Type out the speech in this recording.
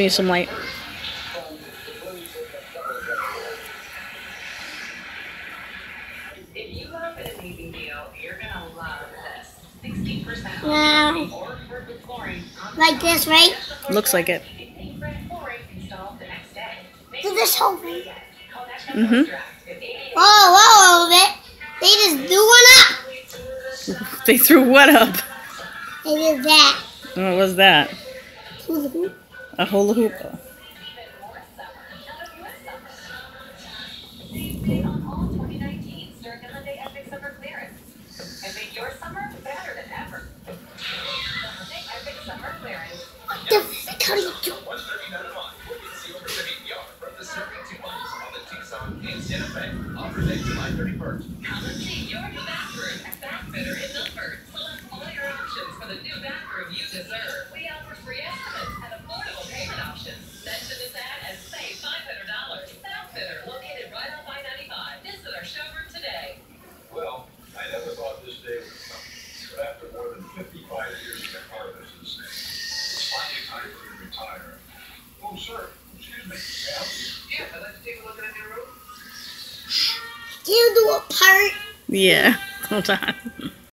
Need some light. If you love an amazing deal, you're gonna love this. Sixteen percent Wow. or perfect flooring on Like this, right? Looks like it. Eight brand flooring installed the next day. Do this whole thing. Call that Mhm. If eighty Whoa, whoa, whoa, they just do one up. They threw what up? They did that. What was that? A hula hoop? even more summer. Now the US summer. Save big on all 2019 during the Hyundai Epic Summer Clearance. And make your summer better than ever. The Hyundai Epic Summer Clearance. What the. Come and see your bathroom at Bathfitter in Milford. Select all your options for the new bathroom you deserve. It's finally time for me to retire. Oh, sir, excuse me, yeah. Yeah, I'd like to take a look at a new room. Do you do a part? Yeah. Hold on.